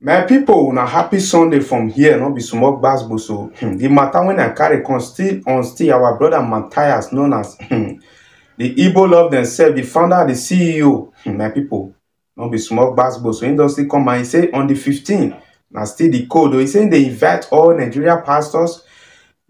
My people, na happy Sunday from here, no be small gbasgbos so hmm, the matter when I carry come still on still our brother Mathias, known as hmm, the Igbo love themselves, the founder, the CEO. Hmm, my people, no be small gbasgbos so industry come and say on the 15th, na still the code. He say they invite all Nigeria pastors,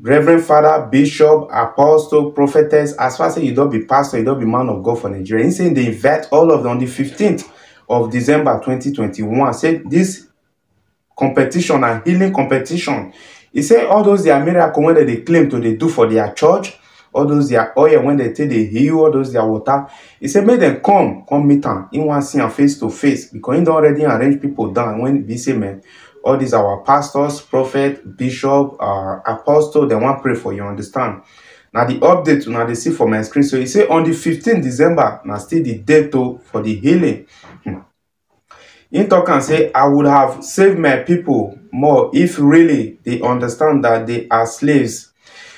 Reverend Father, Bishop, Apostle, Prophetess. As far as you don't be pastor, you don't be man of God for Nigeria. He say they invite all of them on the 15th of December 2021. Say this competition and healing competition. He say all those their miracle when they, claim to dey do for their church, all those their oil when they take dey heal, all those their water. He say make them come, come meet am. He wan see am face to face because he don already arrange people down when be say man, all these our pastors, prophet, bishop, uh, apostle, they wan pray for you, understand? na the update una dey see for my screen so e say on the 15 december na still the date o for the healing Hmm. He talk am say i would have saved my people more if really they understand that they are slaves.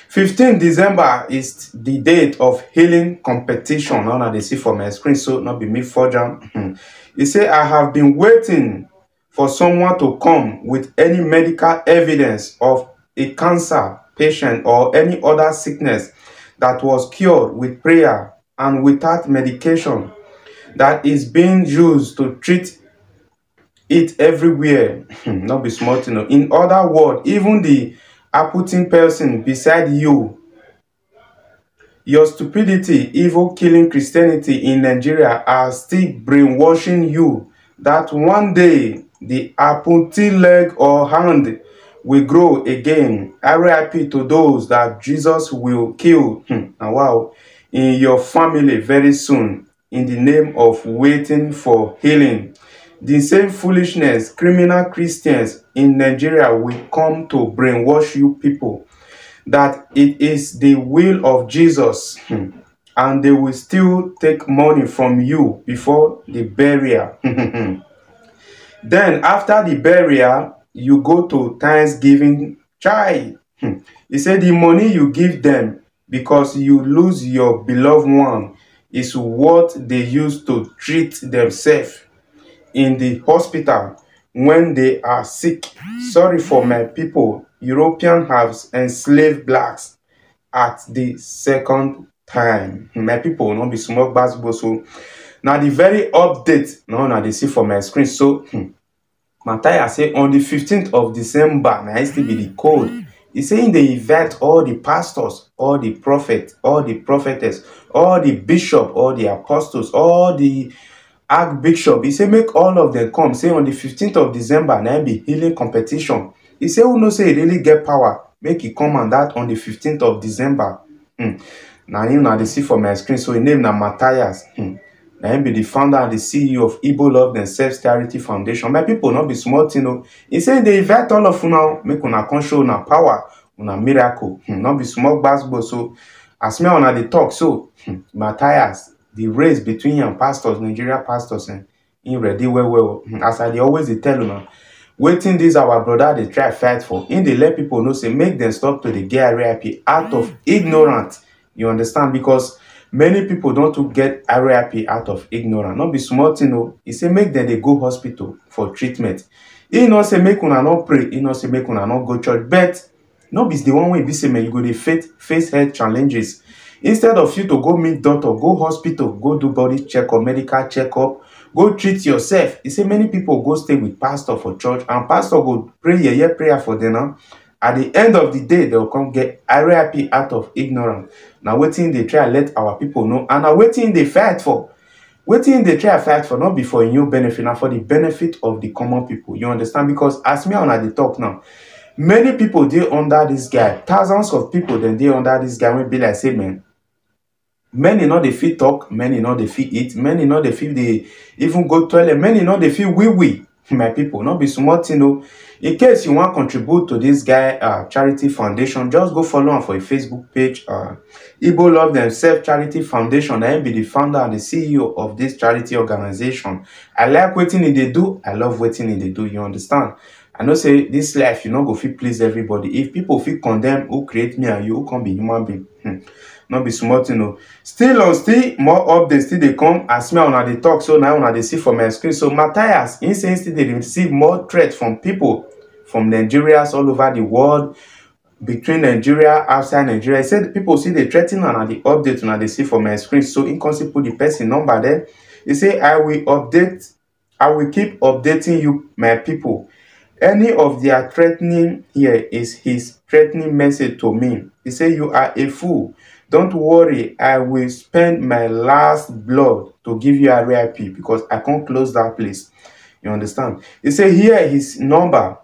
15 december is the date of healing competition. Na una dey see for my screen so not be me forge am Hmm. e say i have been waiting for someone to come with any medical evidence of a cancer patient or any other sickness that was cured with prayer and without medication that is being used to treat it everywhere not be thing o in other words even the apputing person beside you your stupidity evil killing christianity in nigeria are still brainwashing you. That one day the appuntee leg or hand will grow again. Rip to those that jesus will kill. Hmm, na wow. In your family very soon in the name of waiting for healing the same foolishness criminal christians in nigeria will come to brainwash you people that it is the will of Jesus hmm, and they will still take money from you before the burial. then after the burial, you go to Thanksgiving child. Hmm. He said the money you give them because you lose your beloved one is what they use to treat themselves in the hospital when they are sick. Sorry for my people. European have enslaved blacks at the second time. My people no be small gbasgbo so. now the very update na una they see for my screen so. Hmm. Say on the 15th of December na it be the code. He say him dey invite all the pastors, all the prophets, all the prophetess, all the bishop, all the apostles, all the archbishop. He say make all of them come. Say on the 15th of December na im be healing competition. He say who know say e really get power make e come and that on the 15th of December. Hmm. Na him na dey see for my screen so him name na Matthias. Hmm. na him be the founder and the ceo of igbo love themselves charity foundation my people no be small thing o he say he dey invite all of una o, make una come show una power una miracle hmm, no be small gbasgbo so as me and una dey talk so hmm, matthias the race between and pastors nigeria pastors eh, him ready well well. Hmm, as i dey always dey tell una wetin dis our brother dey try fight for him dey let people know say make dem stop to dey get rip out of ignorance. You understand? Because many people don too get rip out of ignorance. No be small thing o e say make dem dey go hospital for treatment. E no say make una no pray. E no say make una no go church. But no be the one wey e be say man you go dey face face health challenges instead of you to go meet doctor go hospital go do body checkup medical checkup go treat yourself. E say many people go stay with pastor for church and pastor go pray yeye prayer for them now at the end of the day they go come get rip out of ignorance. Na wetin dey try let our people know and na wetin dey fight for. Wetin dey try fight for no be for im own benefit na for the benefit of the common people. You understand? Because as me and una dey talk now many people dey under this guy. Thousands of people dem dey under this guy wey be like say man many no dey fit talk many no dey fit eat many no dey fit dey even go toilet many no dey fit wee wee my people no be small thing o in case you wan contribute to this guy uh, charity foundation just go follow am for im facebook page uh, igbo love themselves charity foundation na him be the founder and the ceo of this charity organization i like wetin e dey do i love wetin e dey do you understand I know say this life you no go fit please everybody. If people fit condemn who create me and you, who can be human being? Hmm. Not be small thing o. Still on still more updates still dey come as me and una dey talk so now una dey see for my screen. So Matthias, him say him still dey receive more threats from people from Nigerians all over the world between Nigeria, outside Nigeria. He said people see the threatening and the update una dey see for my screen. So in can put the person number there. He say I will update, I will keep updating you, my people. Any of their threatening here is his threatening message to me. He say you are a fool. Don't worry, I will spend my last blood to give you a RIP because I can't close that place. You understand? He say here his number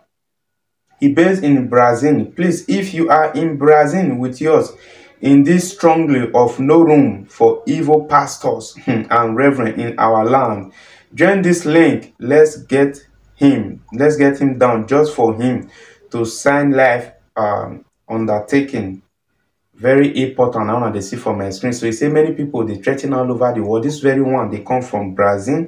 He based in Brazil. Please, if you are in Brazil with yours, in this strongly of no room for evil pastors and reverend in our land, join this link. Let's get him. Let's get him down just for him to sign life um, undertaking. Very important. I want to see from my screen. So he say many people they threaten all over the world. This very one they come from Brazil.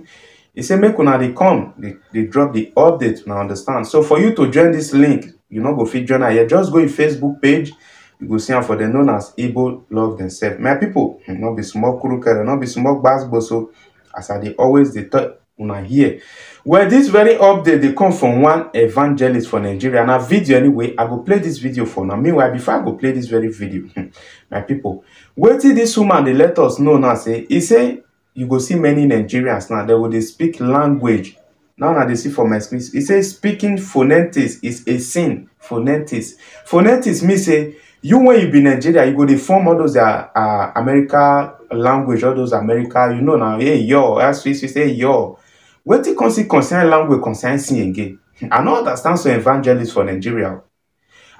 He say make una dey come, they, they drop the update, now understand. So for you to join this link, you know go fit join here. Just go in Facebook page, you go see for the known as Igbo Love Themselves. My people, not be small kurukere, not be small gbasgbo so as I they always dey talk una here. Well, this very update they come from one evangelist for Nigeria. Now video anyway, I go play this video for now. Meanwhile, before I go play this very video, my people, wetin this woman dey let us know now say, he say you go see many nigerians now they will dey speak language now na dey see for my screen e say speaking phonetics is a sin phonetics phonetics mean say you when you be nigeria you go dey form all those uh, uh, america language all those america you know na hey yo as we say yo wetin come see concern language concern sin again? I no understand some evangelists for nigeria.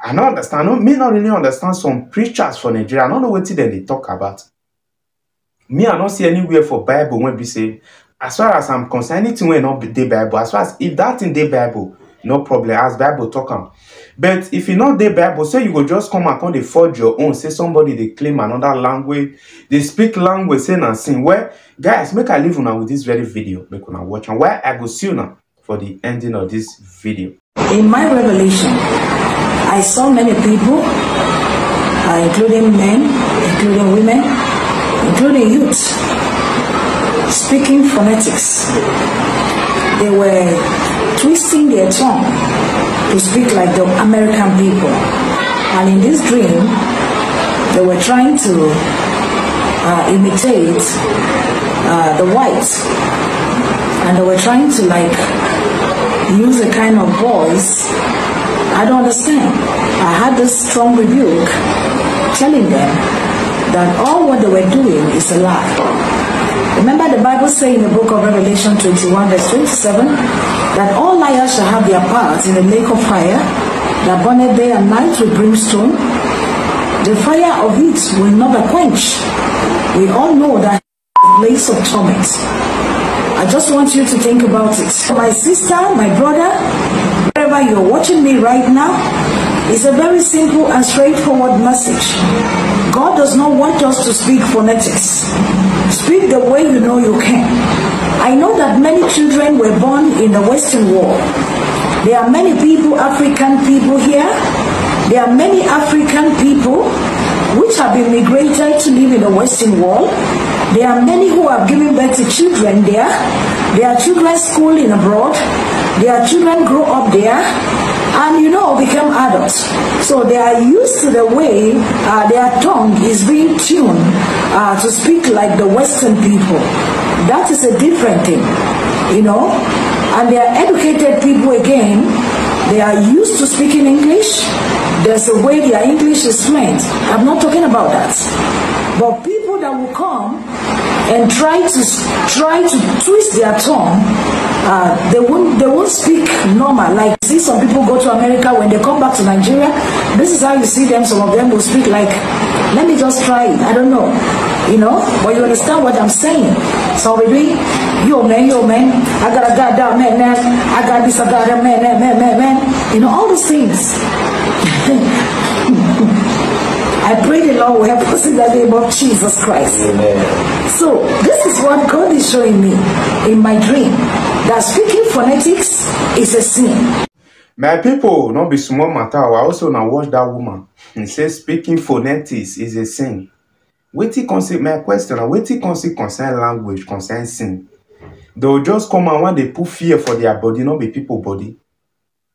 I no understand no me not really understand some preachers for nigeria. I no know wetin dem dey talk about. Me i no see anywhere for bible wey be say as far as i'm concerned anything wey no dey bible as far as if that thing dey bible no problem. As bible talk am but if e no dey bible say you go just come and come forge your own say somebody dey claim another language dey speak language say na sin well guys make i leave una with this very video make una watch am while i go see una for the ending of this video. in my revelation i saw many people uh, including men including women including youth, speaking phonetics. They were twisting their tongue to speak like the American people. And in this dream, they were trying to uh, imitate uh, the whites. And they were trying to like use a kind of voice. I don't understand. I had this strong rebuke telling them that all what they were doing is a lie. Remember the Bible saying in the book of Revelation 21 verse 27 that all liars shall have their part in the lake of fire that burneth day and night with brimstone. The fire of it will never quench. We all know that place of torment. I just want you to think about it. My sister, my brother, wherever you're watching me right now, it's a very simple and straightforward message. God does not want us to speak phonetics. Speak the way you know you can. I know that many children were born in the Western world. There are many people, African people here. There are many African people which have been migrated to live in the Western world. There are many who have given birth to children there. There are children schooling abroad. There are children grow up there and you know become adults. So they are used to the way uh, their tongue is being tuned uh, to speak like the Western people. That is a different thing, you know. And they are educated people again. They are used to speaking English. There's a way their English is fluent. I'm not talking about that. But people that will come and try to try to twist their tongue, uh, they won't they won't speak normal. Like see some people go to America when they come back to Nigeria. This is how you see them. Some of them will speak like, "Let me just try it." I don't know, you know. But you understand what I'm saying? So baby, yo man, yo man, I got a goddamn man, man. I got this, I got a man, man, man, man, man. You know all those things. I pray the Lord will help us in the name of Jesus Christ. Amen. So this is what God is showing me in my dream that speaking phonetics is a sin. my people no be small matter i also na watch that woman he say speaking phonetics is a sin wetin concern my question na wetin concern concern language concern sin they go just come and wan dey put fear for their body no be people body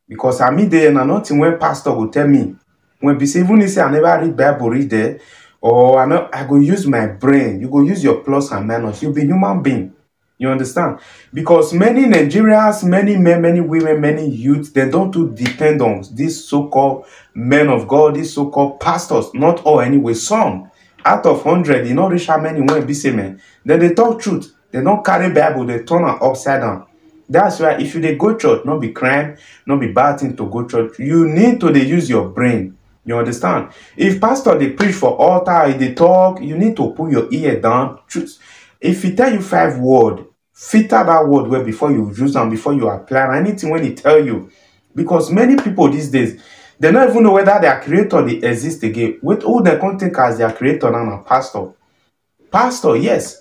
because i mean there na nothing wey pastor go tell me when be say even if say i never read bible read there. Or i no i go use my brain. You go use your plus and minus. You be human being. You understand? Because many nigerians many men many women many youth dem don too depend on these so-called men of god these so-called pastors. Not all anyway. Some out of hundred e no reach how many wey be say men dem dey talk truth. Dem don carry bible. Dey turn am upside down. That's why if you dey go church no be crime no be bad thing to go church. You need to dey use your brain you understand? If pastor they preach for altar e they talk you need to put your ear down. Choose. If he tell you five word filter that word well before you use am before you apply. Anything when he tell you. Because many people these days dem no even know whether their creator they exist again. Wait, all dem come take as their creator now na pastor? Pastor yes.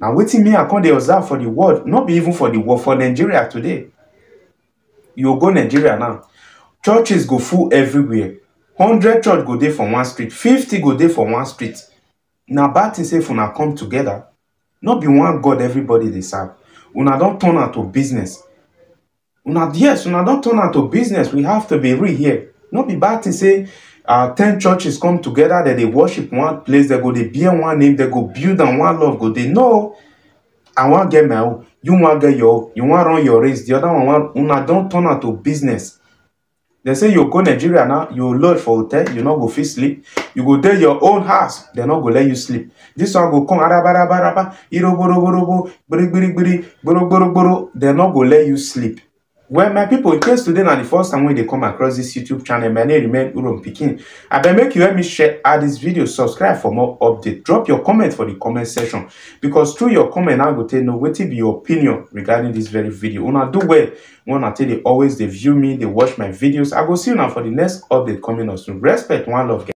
Na waiting me i come dey observe for the world not be even for the world for nigeria today. You go nigeria now. Churches go full everywhere hundred church go dey for one street fifty go dey for one street. Na bad thing say if una come together. No be one god everybody dey serve. Una don turn am to business. Una yes una don turn am to business. We have to be real here. No be bad thing say uh, ten churches come together dem dey worship one place dem go dey bear one name dem go build am one love go dey. No. I wan get my own. You wan get your own. You wan run your race. The other one wan una don turn am to business dem say you go nigeria now you lodge for hotel you no go fit sleep. You go dey your own house dem no go let you sleep. This one go come arabarabaraba irogborogbo gbirigbirigbiri gborogborogbo dem no go let you sleep well my people in case today na the first time wey dey come across this youtube channel my name remain uromi pikin. Abeg make you help me share out this video subscribe for more update. Drop your comment for the comment section because through your comment i go take know wetin be your opinion regarding this very video. Una do well when una take dey always dey view me dey watch my videos. I go see una for the next update coming up soon. Respect one love